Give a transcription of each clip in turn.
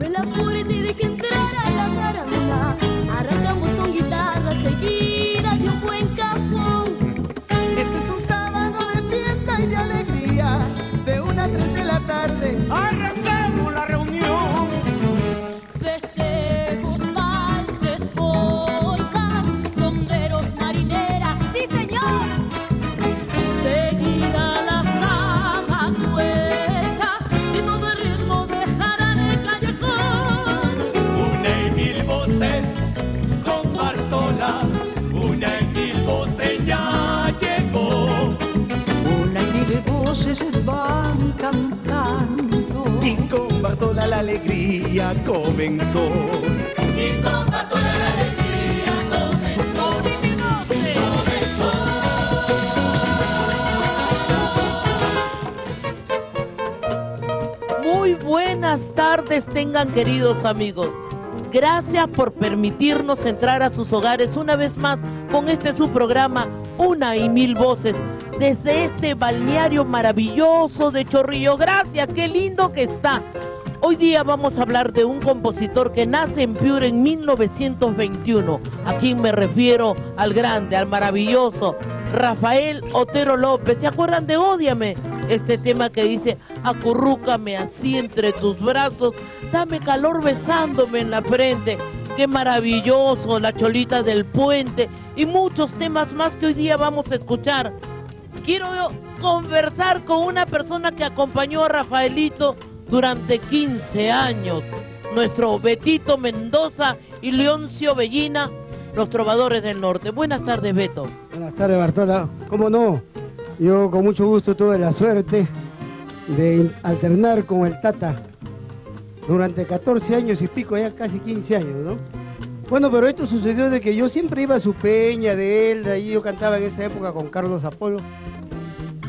Abre la puerta. La alegría comenzó. Y con la alegría comenzó. Comenzó. Muy buenas tardes tengan queridos amigos. Gracias por permitirnos entrar a sus hogares una vez más con este su programa Una y Mil Voces desde este balneario maravilloso de Chorrillo. Gracias, qué lindo que está. Hoy día vamos a hablar de un compositor que nace en Piura en 1921. ¿A quién me refiero? Al grande, al maravilloso Rafael Otero López. ¿Se acuerdan de Ódiame? Este tema que dice, acurrúcame así entre tus brazos, dame calor besándome en la frente. Qué maravilloso, la cholita del puente y muchos temas más que hoy día vamos a escuchar. Quiero conversar con una persona que acompañó a Rafaelito durante 15 años. Nuestro Betito Mendoza y Leoncio Bellina, los trovadores del norte. Buenas tardes, Beto. Buenas tardes, Bartola. ¿Cómo no? Yo con mucho gusto tuve la suerte de alternar con el Tata durante 14 años y pico, ya casi 15 años, ¿no? Bueno, pero esto sucedió de que yo siempre iba a su peña de él, de ahí yo cantaba en esa época con Carlos Apolo.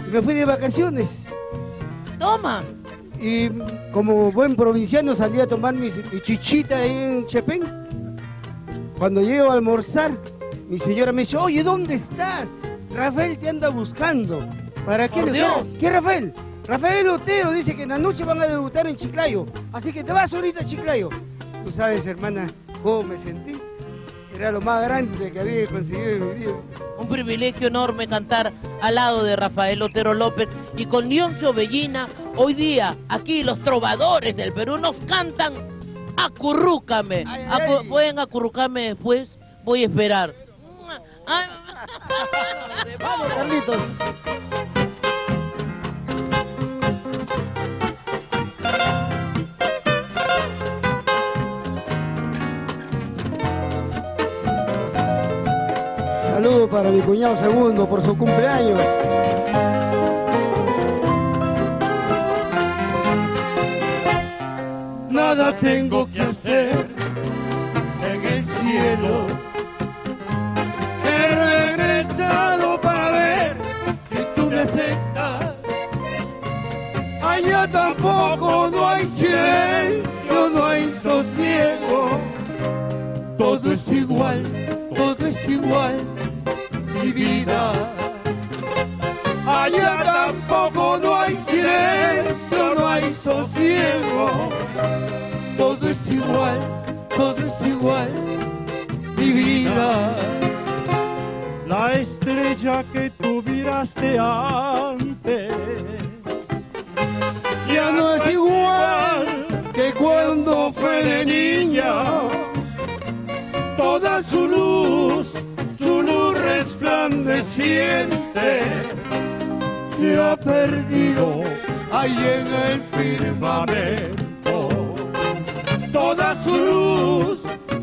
Y me fui de vacaciones. Toma. Y como buen provinciano salí a tomar mi, mi chichita ahí en Chepén. Cuando llego a almorzar, mi señora me dice, oye, ¿dónde estás? Rafael te anda buscando. ¿Para qué? Digo, Dios. ¿Qué Rafael? Rafael Otero dice que en la noche van a debutar en Chiclayo. Así que te vas ahorita a Chiclayo. Tú sabes, hermana, cómo me sentí. Era lo más grande que había conseguido en mi vida. Un privilegio enorme cantar al lado de Rafael Otero López y con Leoncio Bellina. Hoy día, aquí los trovadores del Perú nos cantan Acurrúcame. Ay, ay, Acu- ay. Pueden acurrucarme después, voy a esperar. Vamos, Carlitos. Para mi cuñado segundo por su cumpleaños. Nada tengo que hacer en el cielo. Todo es igual, todo es igual, mi vida. La estrella que tú miraste antes ya no es igual que cuando fue de niña. Toda su luz, su luz resplandeciente se ha perdido ahí en el firmamento. Toda su luz,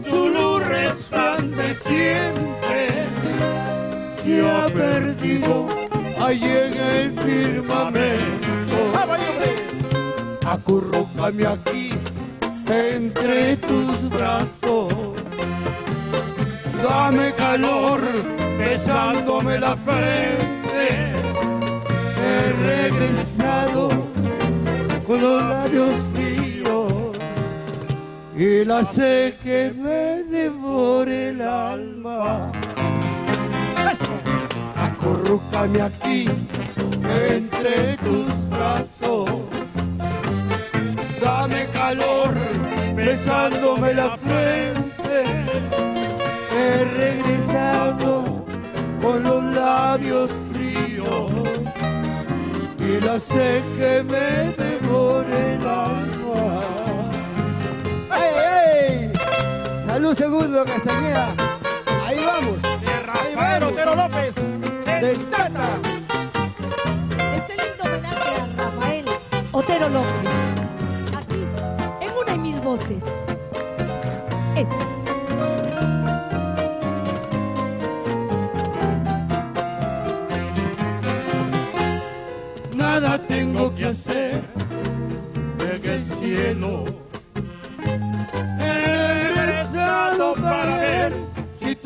su luz resplandeciente se ha perdido ahí en el firmamento. Acurrúcame aquí entre tus brazos. Dame calor besándome la frente. He regresado con los labios y la sé que me devore el alma. Acurrúcame aquí entre tus brazos. Dame calor besándome la frente. He regresado con los labios fríos y la sé que me devore el alma. Salud segundo, Castañeda. Ahí vamos. Ahí vamos. Otero López. De Tata. Este lindo homenaje a Rafael Otero López. Aquí, en una y mil voces.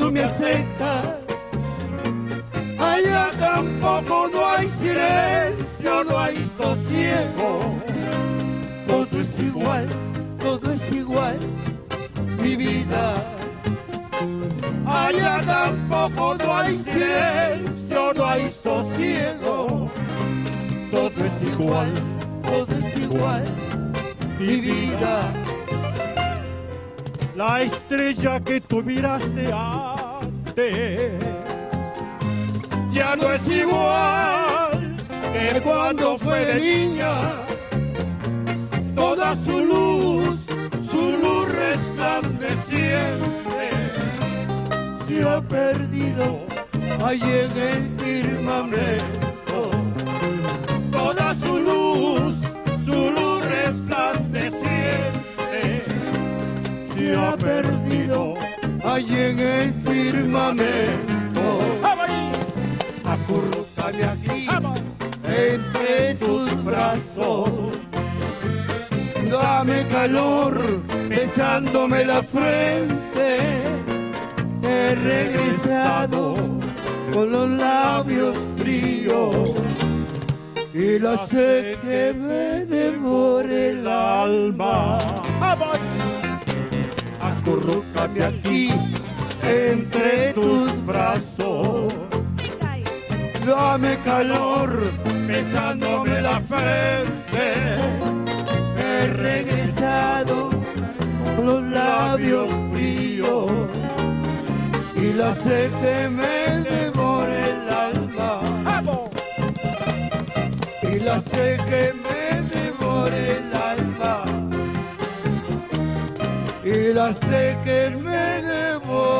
Tú me aceptas. Allá tampoco no hay silencio, no hay sosiego. Todo es igual, todo es igual, mi vida. Allá tampoco no hay silencio, no hay sosiego todo es igual, todo es igual, mi vida. La estrella que tú miraste antes ya no es igual que cuando fue de niña. Toda su luz, su luz resplandeciente se ha perdido ahí en el firmamento perdido allí en el firmamento. Acurrúcame aquí entre tus brazos, dame calor besándome la frente. He regresado con los labios fríos y la sé que me devore el alma. Acurrúcame aquí entre tus brazos. Dame calor besándome la frente. He regresado con los labios fríos y la sé que me devore el alma y la sé que me alma y la sé que me devore